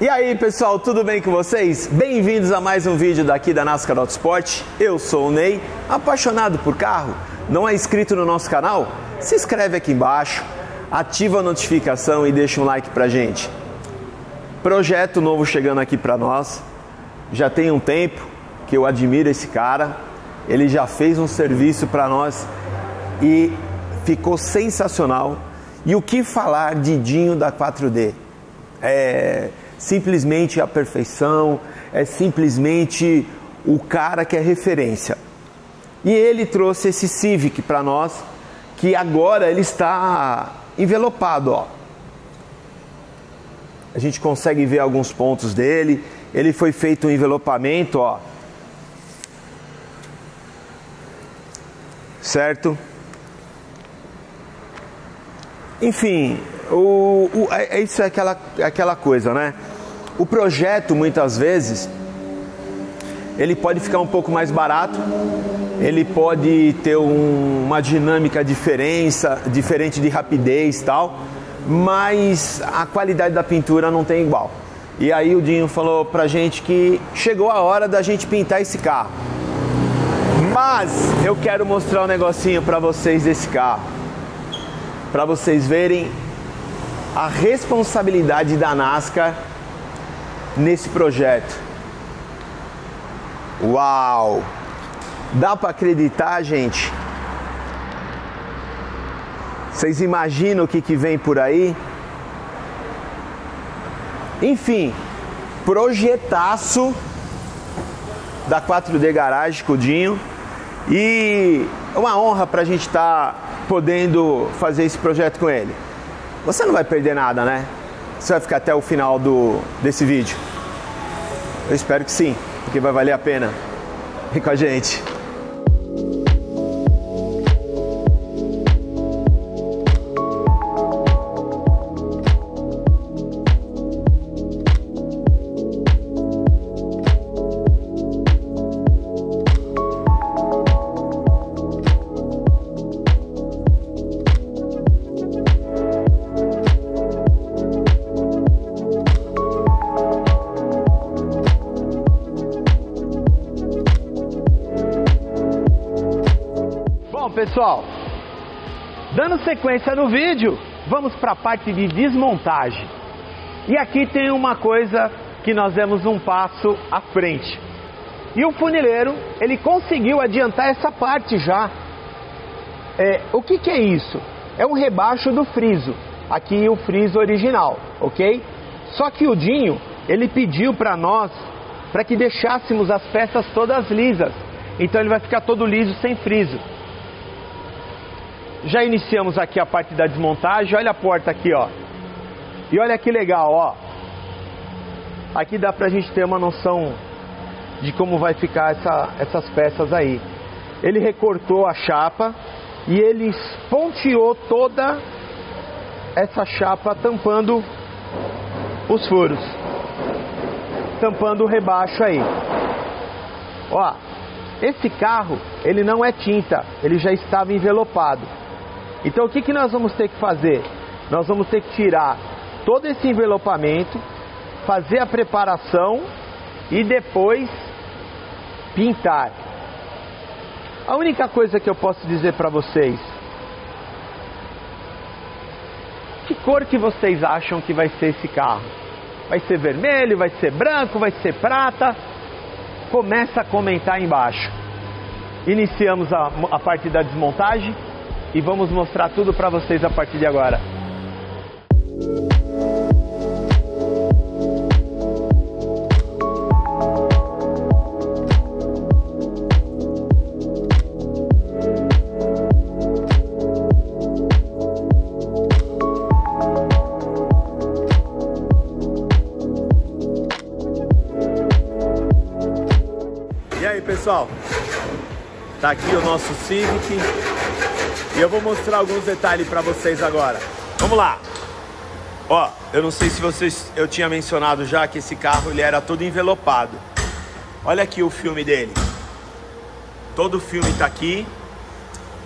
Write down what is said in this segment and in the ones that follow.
E aí pessoal, tudo bem com vocês? Bem-vindos a mais um vídeo daqui da NASCAR Autosport. Eu sou o Ney, apaixonado por carro. Não é inscrito no nosso canal? Se inscreve aqui embaixo, ativa a notificação e deixa um like pra gente. Projeto novo chegando aqui para nós. Já tem um tempo que eu admiro esse cara. Ele já fez um serviço para nós e ficou sensacional. E o que falar de Dinho da 4D? É simplesmente a perfeição, é simplesmente o cara que é referência. E ele trouxe esse Civic para nós, que agora ele está envelopado, ó. A gente consegue ver alguns pontos dele. Ele foi feito um envelopamento, ó. Certo? Enfim, o, o, é, é, isso é aquela, é aquela coisa, né? O projeto, muitas vezes, ele pode ficar um pouco mais barato, ele pode ter um, uma dinâmica diferença, diferente de rapidez tal, mas a qualidade da pintura não tem igual. E aí o Dinho falou pra gente que chegou a hora da gente pintar esse carro. Mas eu quero mostrar um negocinho para vocês desse carro. Para vocês verem a responsabilidade da NASCAR nesse projeto. Uau! Dá para acreditar, gente? Vocês imaginam o que, que vem por aí? Enfim, projetaço da 4D Garage Cudinho e uma honra para a gente estar tá podendo fazer esse projeto com ele. Você não vai perder nada, né? Você vai ficar até o final do, desse vídeo. Eu espero que sim, porque vai valer a pena. Vem com a gente. Pessoal, dando sequência no vídeo, vamos para a parte de desmontagem. E aqui tem uma coisa que nós demos um passo à frente. E o funileiro, ele conseguiu adiantar essa parte já. É, o que, que é isso? É um rebaixo do friso. Aqui o friso original, ok? Só que o Dinho, ele pediu para nós para que deixássemos as peças todas lisas. Então ele vai ficar todo liso sem friso. Já iniciamos aqui a parte da desmontagem. Olha a porta aqui, ó. E olha que legal, ó. Aqui dá pra gente ter uma noção de como vai ficar essa, essas peças aí. Ele recortou a chapa e ele ponteou toda essa chapa tampando os furos. Tampando o rebaixo aí. Ó, esse carro, ele não é tinta, ele já estava envelopado. Então o que, que nós vamos ter que fazer? Nós vamos ter que tirar todo esse envelopamento, fazer a preparação e depois pintar. A única coisa que eu posso dizer para vocês, que cor que vocês acham que vai ser esse carro? Vai ser vermelho, vai ser branco, vai ser prata? Começa a comentar embaixo. Iniciamos a, a parte da desmontagem e vamos mostrar tudo para vocês a partir de agora. E aí pessoal, tá aqui o nosso Civic e eu vou mostrar alguns detalhes para vocês agora. Vamos lá. Ó, eu não sei se vocês, eu tinha mencionado já que esse carro ele era todo envelopado. Olha aqui o filme dele. Todo o filme está aqui.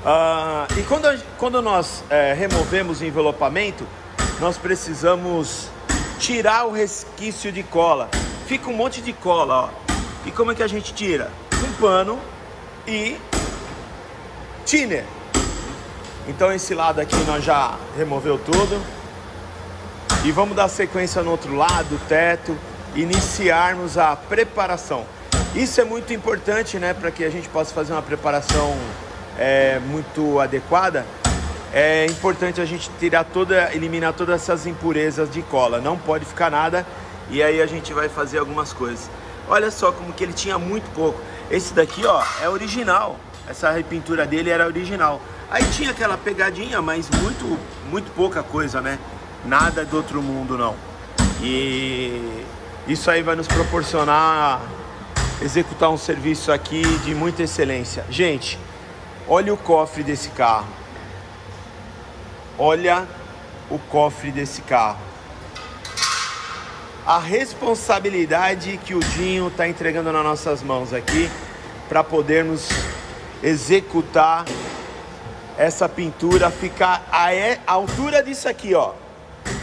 Uh, e quando, quando nós é, removemos o envelopamento, nós precisamos tirar o resquício de cola. Fica um monte de cola, ó. E como é que a gente tira? Um pano e thinner. Então esse lado aqui nós já removeu tudo. E vamos dar sequência no outro lado, teto, iniciarmos a preparação. Isso é muito importante, né, para que a gente possa fazer uma preparação é, muito adequada. É importante a gente tirar toda, eliminar todas essas impurezas de cola. Não pode ficar nada e aí a gente vai fazer algumas coisas. Olha só como que ele tinha muito pouco. Esse daqui, ó, é original. Essa repintura dele era original. Aí tinha aquela pegadinha, mas muito, muito pouca coisa, né? Nada do outro mundo, não. E isso aí vai nos proporcionar executar um serviço aqui de muita excelência. Gente, olha o cofre desse carro. Olha o cofre desse carro. A responsabilidade que o Dinho está entregando nas nossas mãos aqui para podermos executar essa pintura, ficar a, a altura disso aqui, ó.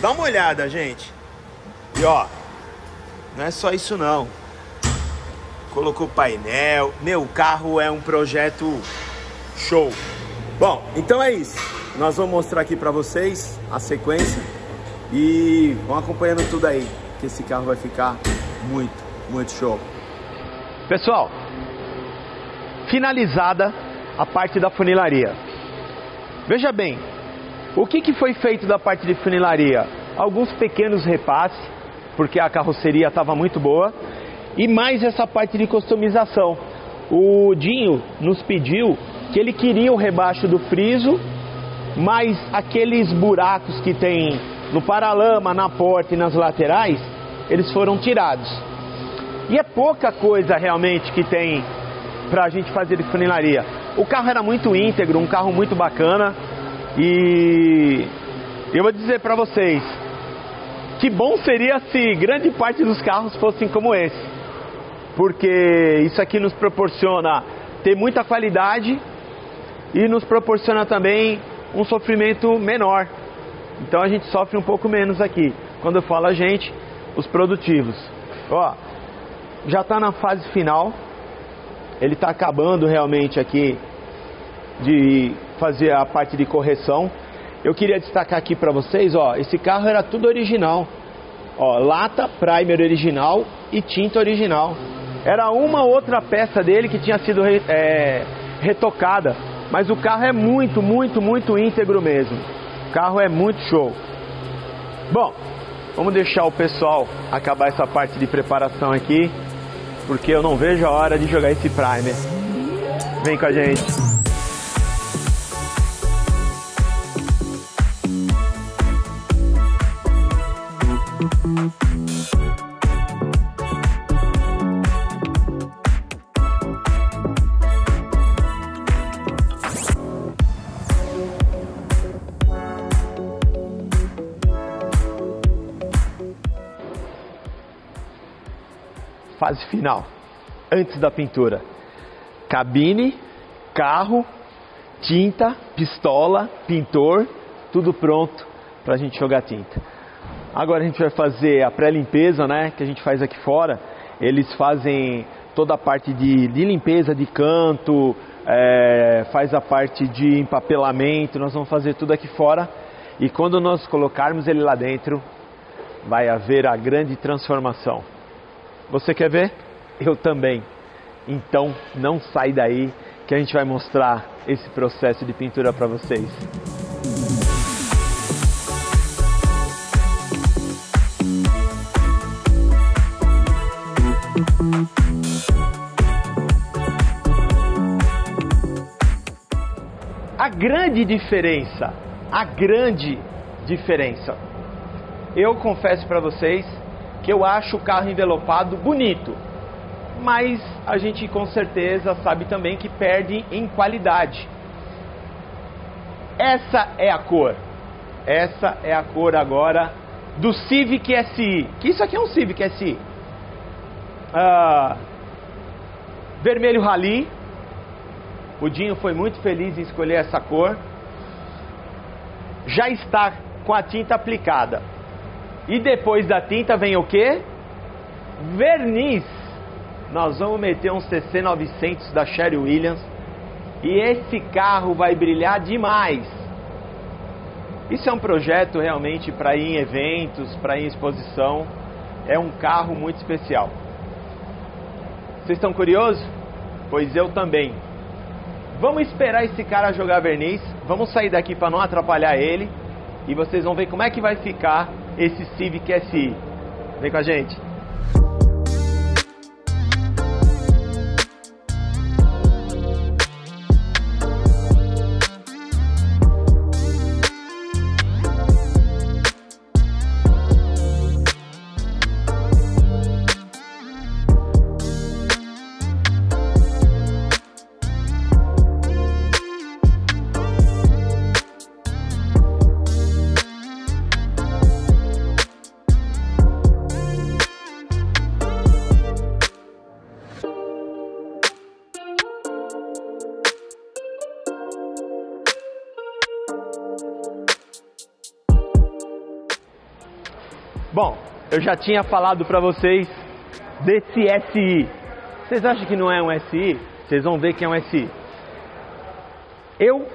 Dá uma olhada, gente. E ó, não é só isso não. Colocou painel. Meu, carro é um projeto show. Bom, então é isso. Nós vamos mostrar aqui para vocês a sequência e vão acompanhando tudo aí, que esse carro vai ficar muito, muito show. Pessoal, finalizada a parte da funilaria. Veja bem, o que, que foi feito da parte de funilaria? Alguns pequenos repasses, porque a carroceria estava muito boa, e mais essa parte de customização. O Dinho nos pediu que ele queria o rebaixo do friso, mas aqueles buracos que tem no paralama, na porta e nas laterais, eles foram tirados. E é pouca coisa realmente que tem para a gente fazer de funilaria. O carro era muito íntegro, um carro muito bacana. E eu vou dizer para vocês que bom seria se grande parte dos carros fossem como esse, porque isso aqui nos proporciona ter muita qualidade e nos proporciona também um sofrimento menor. Então a gente sofre um pouco menos aqui. Quando eu falo a gente, os produtivos. Ó, já está na fase final. Ele está acabando realmente aqui de fazer a parte de correção. Eu queria destacar aqui para vocês, ó, esse carro era tudo original. Ó, lata, primer original e tinta original. Era uma outra peça dele que tinha sido é, retocada, mas o carro é muito, muito, muito íntegro mesmo. O carro é muito show. Bom, vamos deixar o pessoal acabar essa parte de preparação aqui, porque eu não vejo a hora de jogar esse primer. Vem com a gente. Fase final, antes da pintura. Cabine, carro, tinta, pistola, pintor, tudo pronto para a gente jogar tinta. Agora a gente vai fazer a pré-limpeza, né, que a gente faz aqui fora. Eles fazem toda a parte de, de limpeza de canto, é, faz a parte de empapelamento, nós vamos fazer tudo aqui fora. E quando nós colocarmos ele lá dentro, vai haver a grande transformação. Você quer ver? Eu também. Então não sai daí que a gente vai mostrar esse processo de pintura para vocês. A grande diferença, a grande diferença. Eu confesso para vocês que eu acho o carro envelopado bonito, mas a gente com certeza sabe também que perde em qualidade. Essa é a cor. Essa é a cor agora do Civic SI. Que isso aqui é um Civic SI. Ah, vermelho Rally. O Dinho foi muito feliz em escolher essa cor. Já está com a tinta aplicada. E depois da tinta vem o que? Verniz. Nós vamos meter um CC900 da Sherry Williams e esse carro vai brilhar demais. Isso é um projeto realmente para ir em eventos, para ir em exposição. É um carro muito especial. Vocês estão curiosos? Pois eu também. Vamos esperar esse cara jogar verniz. Vamos sair daqui para não atrapalhar ele. E vocês vão ver como é que vai ficar esse Civic SI. Vem com a gente. Bom, eu já tinha falado para vocês desse SI. Vocês acham que não é um SI? Vocês vão ver que é um SI. Eu,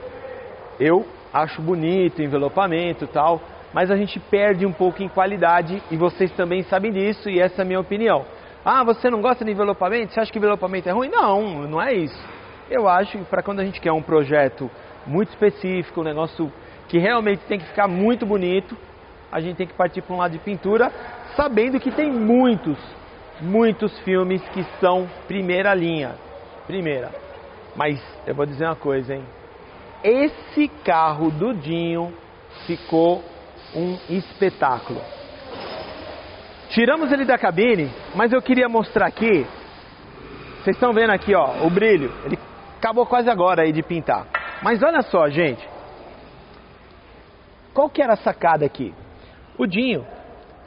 eu acho bonito, envelopamento e tal, mas a gente perde um pouco em qualidade e vocês também sabem disso e essa é a minha opinião. Ah, você não gosta de envelopamento? Você acha que envelopamento é ruim? Não, não é isso. Eu acho que para quando a gente quer um projeto muito específico, um negócio que realmente tem que ficar muito bonito, a gente tem que partir para um lado de pintura, sabendo que tem muitos, muitos filmes que são primeira linha. Primeira. Mas eu vou dizer uma coisa, hein? Esse carro do Dinho ficou um espetáculo. Tiramos ele da cabine, mas eu queria mostrar aqui. Vocês estão vendo aqui, ó, o brilho. Ele acabou quase agora aí de pintar. Mas olha só, gente. Qual que era a sacada aqui? O Dinho,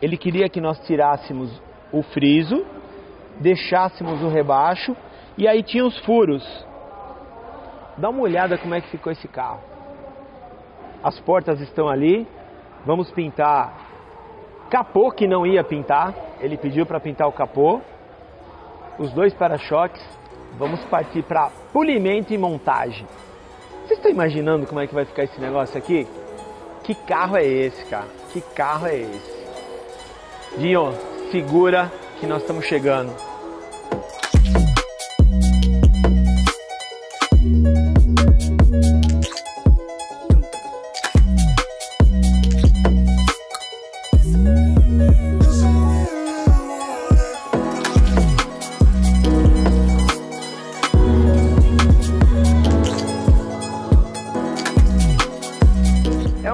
ele queria que nós tirássemos o friso, deixássemos o rebaixo e aí tinha os furos. Dá uma olhada como é que ficou esse carro. As portas estão ali. Vamos pintar capô que não ia pintar. Ele pediu para pintar o capô. Os dois para-choques. Vamos partir para polimento e montagem. Vocês estão imaginando como é que vai ficar esse negócio aqui? Que carro é esse, cara? Que carro é esse? Dinho, segura que nós estamos chegando.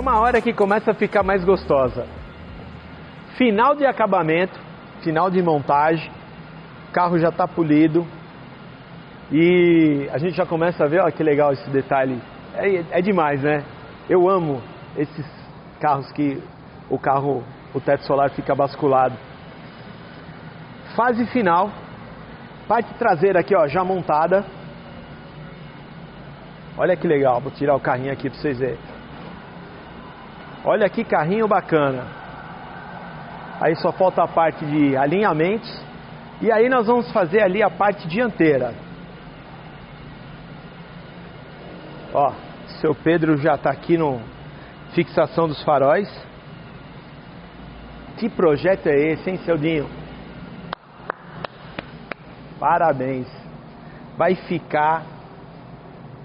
Hora que começa a ficar mais gostosa. Final de acabamento, final de montagem, o carro já está polido e a gente já começa a ver, olha que legal esse detalhe. É, é demais, né? Eu amo esses carros que o carro, o teto solar fica basculado. Fase final, parte traseira aqui, ó, já montada. Olha que legal, vou tirar o carrinho aqui para vocês verem. Olha que carrinho bacana. Aí só falta a parte de alinhamentos. E aí nós vamos fazer ali a parte dianteira. Ó, seu Pedro já está aqui no fixação dos faróis. Que projeto é esse, hein, seu Dinho? Parabéns. Vai ficar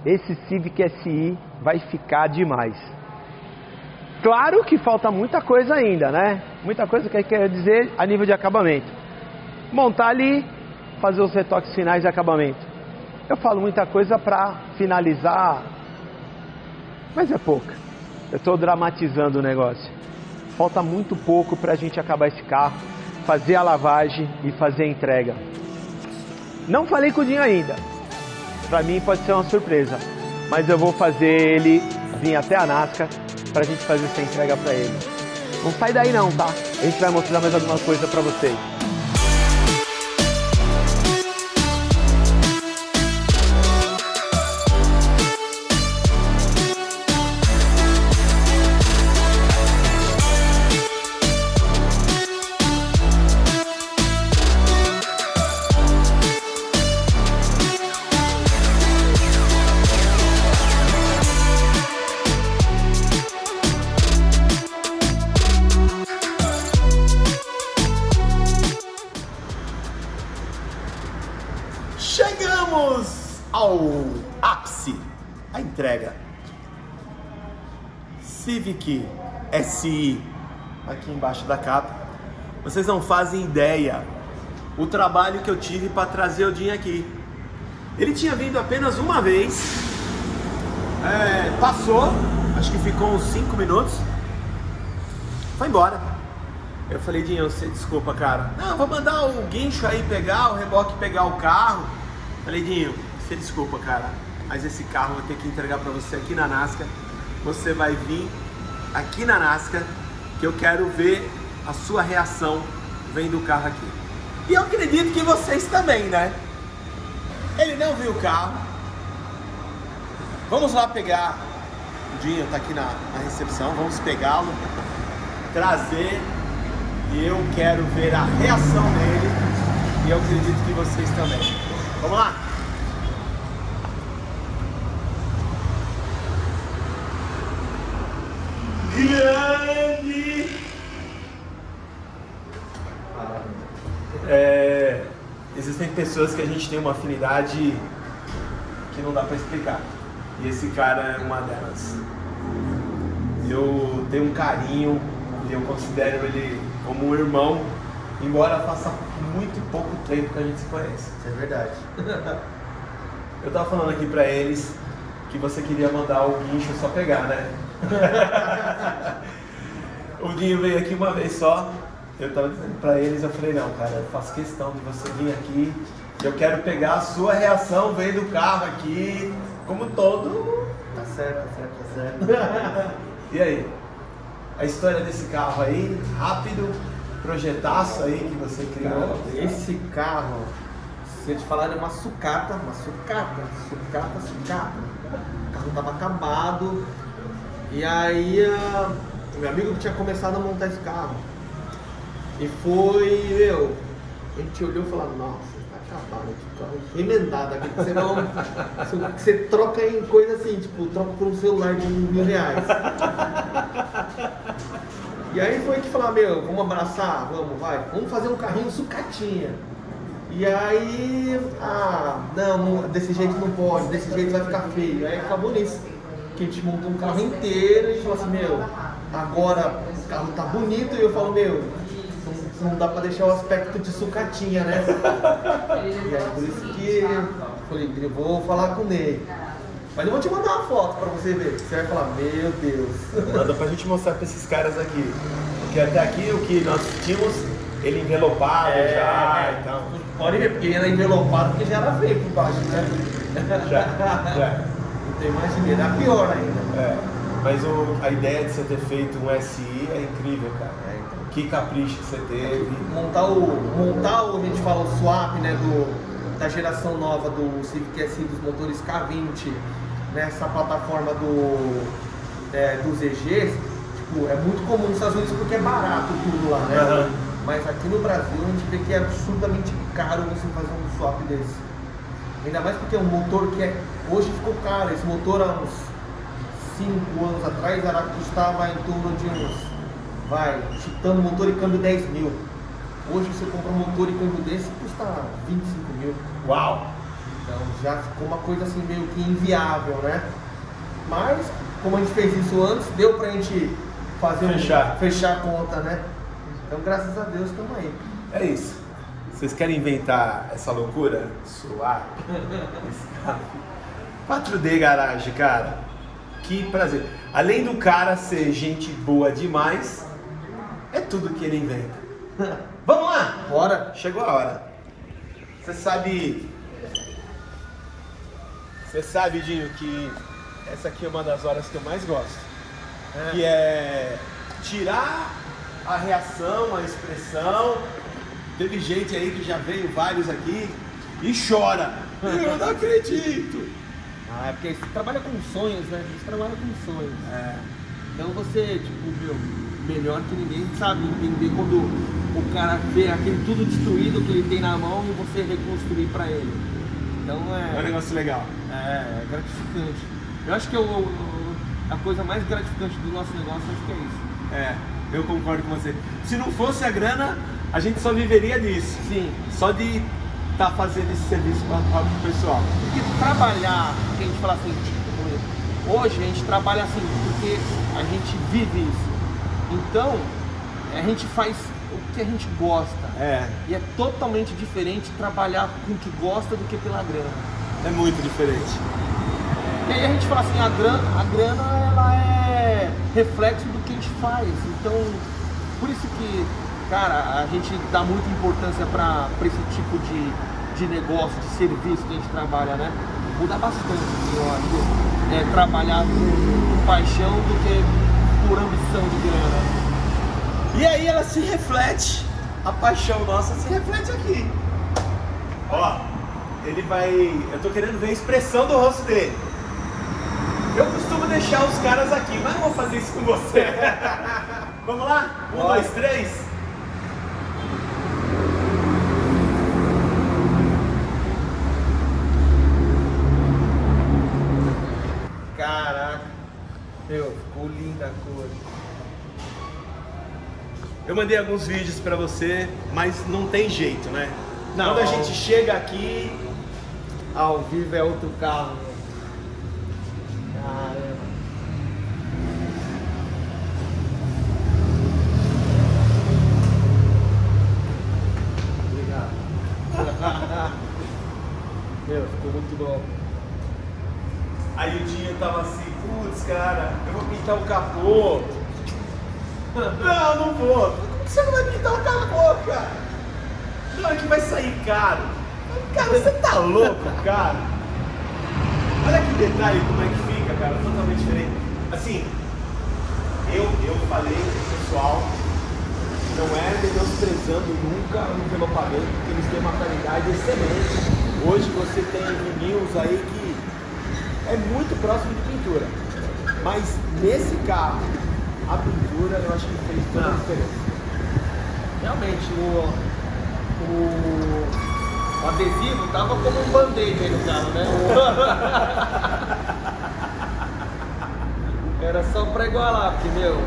esse Civic SI vai ficar demais. Claro que falta muita coisa ainda, né? Muita coisa que quer dizer a nível de acabamento. Montar ali, fazer os retoques finais de acabamento. Eu falo muita coisa para finalizar, mas é pouca. Eu estou dramatizando o negócio. Falta muito pouco para a gente acabar esse carro, fazer a lavagem e fazer a entrega. Não falei com o Dinho ainda. Para mim pode ser uma surpresa, mas eu vou fazer ele vir até a Nascar para a gente fazer essa entrega para ele. Não sai daí não, tá? A gente vai mostrar mais alguma coisa para vocês. SI, aqui embaixo da capa. Vocês não fazem ideia o trabalho que eu tive para trazer o Dinho aqui. Ele tinha vindo apenas uma vez, é, passou, acho que ficou uns 5 minutos, foi embora. Eu falei, Dinho, você desculpa, cara. Não, vou mandar o guincho aí pegar, o reboque pegar o carro. Falei, Dinho, você desculpa, cara, mas esse carro eu vou ter que entregar para você aqui na Nasca. Você vai vir aqui na Nasca, que eu quero ver a sua reação vendo o carro aqui. E eu acredito que vocês também, né? Ele não viu o carro. Vamos lá pegar. O Dinho tá aqui na, na recepção. Vamos pegá-lo, trazer. E eu quero ver a reação dele. E eu acredito que vocês também. Vamos lá? Grande! É, existem pessoas que a gente tem uma afinidade que não dá para explicar. E esse cara é uma delas. Eu tenho um carinho e eu considero ele como um irmão, embora faça muito pouco tempo que a gente se conhece. Isso é verdade. Eu tava falando aqui pra eles que você queria mandar o guincho só pegar, né? O Dinho veio aqui uma vez só. Eu tava dizendo pra eles, eu falei, não, cara, eu faço questão de você vir aqui. Eu quero pegar a sua reação vendo o carro aqui, como todo. Tá certo, tá certo, tá certo. E aí? A história desse carro aí, rápido, projetaço aí que você criou. Esse carro, se eu te falar, é uma sucata, uma sucata, sucata, sucata. O carro tava acabado. E aí, o meu amigo tinha começado a montar esse carro. E foi, meu, a gente olhou e falou, nossa, tá acabado, que carro remendado aqui. Você, não, você troca em coisa assim, tipo, troca por um celular de mil reais. E aí foi que falar, meu, vamos abraçar, vamos, vai, vamos fazer um carrinho sucatinha. E aí, ah, não, desse jeito não pode, desse jeito vai ficar feio. Aí acabou nisso. Que a gente montou um carro inteiro e falou assim, meu, agora o carro tá bonito e eu falo, meu, não, dá pra deixar o aspecto de sucatinha, né? E aí por isso que eu falei, eu vou falar com o Ney. Mas eu vou te mandar uma foto pra você ver. Você vai falar, meu Deus. Manda pra gente mostrar pra esses caras aqui. Porque até aqui o que nós tínhamos, ele envelopado É. já e tal. Pode ver, porque ele era envelopado porque já era feio por baixo, né? Já, já. Então imagina, era pior ainda. É. Mas o- a ideia de você ter feito um SI é incrível, cara. É, então. Que capricho que você teve. montar o montar o a gente fala o swap né do da geração nova do Civic SI dos motores K20 nessa plataforma do é, dos EGs tipo é muito comum nos Estados Unidos porque é barato tudo lá né Aham. mas aqui no Brasil a gente vê que é absurdamente caro você fazer um swap desse ainda mais porque é um motor que é hoje ficou caro esse motor há uns 5 anos atrás era, custava em torno de uns vai, chutando motor e câmbio 10 mil. Hoje você compra um motor e câmbio desse custa 25 mil. Uau! Então já ficou uma coisa assim meio que inviável, né? Mas, como a gente fez isso antes, deu pra gente fazer um- Fechar. fechar a conta, né? Então graças a Deus estamos aí. É isso. Vocês querem inventar essa loucura? Suar? Esse carro. 4D Garage, cara. Que prazer. Além do cara ser gente boa demais, é tudo que ele inventa. Vamos lá! Bora! Chegou a hora. Você sabe. Você sabe, Dinho, que essa aqui é uma das horas que eu mais gosto. Que é tirar a reação, a expressão. Teve gente aí que já veio vários aqui e chora. Eu não acredito. Ah, é porque você trabalha com sonhos, né? A gente trabalha com sonhos. É, Então você, tipo, meu, melhor que ninguém sabe entender quando o cara vê aquele tudo destruído que ele tem na mão e você reconstruir pra ele. Então é um é, negócio legal. é, é gratificante. Eu acho que o- o- a coisa mais gratificante do nosso negócio acho que é isso. É, eu concordo com você. Se não fosse a grana, a gente só viveria disso. Sim. Só de tá fazendo esse serviço para o pessoal? Porque trabalhar, que a gente fala assim, hoje a gente trabalha assim, porque a gente vive isso. Então, a gente faz o que a gente gosta. É. E é totalmente diferente trabalhar com o que gosta do que pela grana. É muito diferente. E aí a gente fala assim, a grana, a grana ela é reflexo do que a gente faz. Então, por isso que, cara, a gente dá muita importância para esse tipo de, de negócio, de serviço que a gente trabalha, né? Muda bastante, eu acho. É, trabalhar com paixão do que por ambição de grana. E aí ela se reflete, a paixão nossa se reflete aqui. Ó, ele vai. Eu tô querendo ver a expressão do rosto dele. Eu costumo deixar os caras aqui, mas não vou fazer isso com você. Vamos lá? Um, dois, três. Linda cor. Eu mandei alguns vídeos pra você, mas não tem jeito, né? Não, Quando a gente chega aqui, Ao vivo é outro carro. Caramba. Obrigado. Meu, ficou muito bom. Pintar o capô. Não, não vou. Como que você não vai pintar o capô, cara? Não, é que vai sair caro. Cara, você tá louco, cara? Olha que detalhe como é que fica, cara, totalmente diferente. Assim, eu, eu falei pessoal, não é menosprezando nunca o envelopamento, porque eles têm uma qualidade excelente. Hoje você tem vinils aí que é muito próximo de pintura. Mas nesse carro, a pintura eu acho que fez toda a diferença. Realmente, o, o, o adesivo tava como um band-aid aí no carro, né? Era só pra igualar, porque, meu,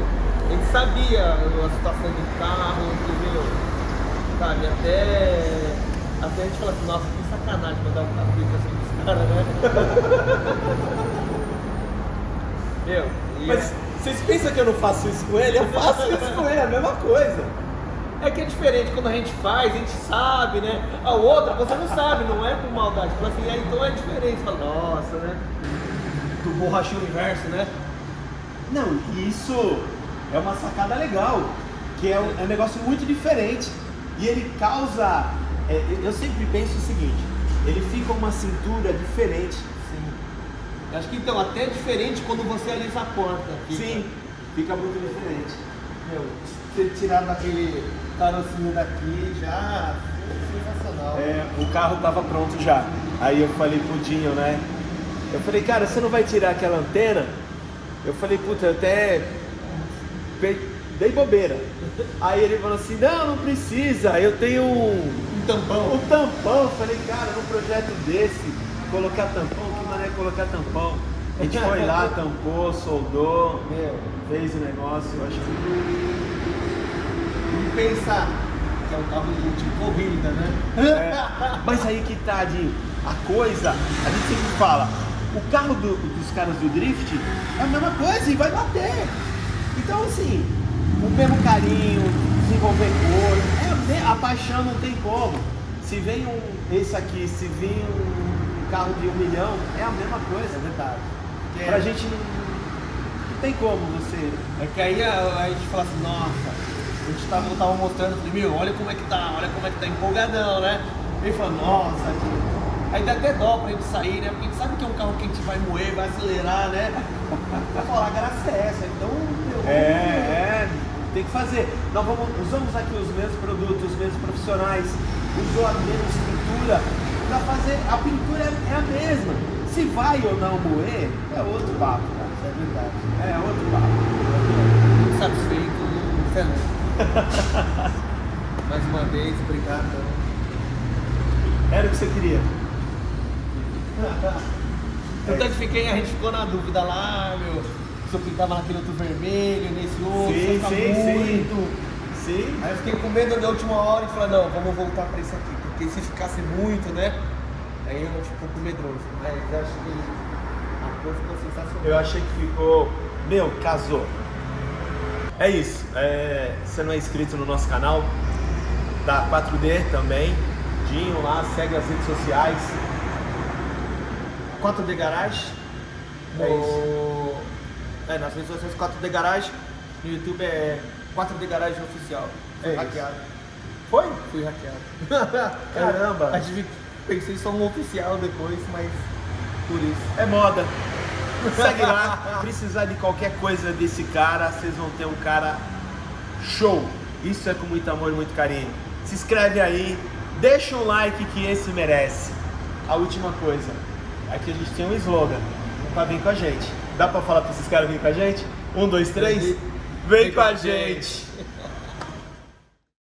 a gente sabia a situação do carro, que, meu, sabe, até, até a gente falou assim, nossa, que sacanagem mandar um carro desse assim pros caras, né? meu, Mas vocês pensam que eu não faço isso com ele? Eu faço isso com ele, é a mesma coisa. É que é diferente quando a gente faz, a gente sabe, né? A outra você não sabe, não é por maldade. Fala assim, então é diferente. Fala, nossa, né? Do borrachinho inverso, né? Não, e isso é uma sacada legal, que é um, é um negócio muito diferente. E ele causa. é, eu sempre penso o seguinte: ele fica uma cintura diferente. Acho que então, até é diferente quando você alisa a porta. Fica. Sim, fica muito diferente. Meu, você tirar daquele carocinho daqui já. Sensacional. É, o carro tava pronto já. Aí eu falei pro Dinho, né? Eu falei, cara, você não vai tirar aquela antena? Eu falei, puta, eu até dei bobeira. Aí ele falou assim, não, não precisa, eu tenho um, Um tampão. um tampão. Eu falei, cara, num projeto desse, colocar tampão, que mané colocar tampão? A gente foi lá, tampou, soldou, Meu, fez o negócio, eu acho que. e pensar que é um carro de corrida, né? É, mas aí que tá, Dinho, a coisa, a gente sempre fala, o carro do- dos caras do drift é a mesma coisa e vai bater. Então assim, o mesmo carinho, desenvolver cor, é a, paixão não tem como. Se vem um, esse aqui, se vir um carro de um milhão, é a mesma coisa, é verdade. É. Pra gente não, não tem como você. É que aí a, a gente fala assim, nossa, a gente tava, tava mostrando, eu falei, meu, olha como é que tá, olha como é que tá empolgadão, né? Ele falou, nossa, tio. Aí dá até dó pra gente sair, né? Porque a gente sabe que é um carro que a gente vai moer, vai acelerar, né? Falo, a graça é essa, então, meu, É, é, tem que fazer. Nós vamos, usamos aqui os mesmos produtos, os mesmos profissionais, usou a mesma pintura para fazer. A pintura é, é a mesma. Se vai ou não moer, é outro papo, cara. Isso é verdade. É outro papo. Satisfeito, excelente. Mais uma vez, obrigado. Era o que você queria. Tanto é que fiquei, a gente ficou na dúvida lá, meu, se eu pintava naquele outro vermelho, nesse outro, sim, sim. muito. Sim. Aí eu fiquei com medo da última hora e falei, não, vamos voltar pra isso aqui. Porque se ficasse muito, né? Aí eu fico um pouco medroso. Mas eu acho que a cor ficou sensacional. Eu achei que ficou. Meu, casou. É isso. É, você não é inscrito no nosso canal, da 4D também. Dinho lá, segue as redes sociais. 4D Garage. É No... É, nas redes sociais 4D Garage. No YouTube é 4D Garage Oficial. É isso. Foi? Fui hackeado. Caramba. A gente pensei só um oficial depois, mas por isso. É moda. Segue lá. Precisar de qualquer coisa desse cara, vocês vão ter um cara show. Isso é com muito amor e muito carinho. Se inscreve aí, deixa um like que esse merece. A última coisa, aqui a gente tem um slogan pra vir com a gente. Dá pra falar pra esses caras virem com a gente? Um, dois, três. Vem com a gente!